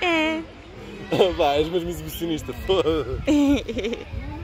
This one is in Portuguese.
É. Vai, és mesmo exibicionista.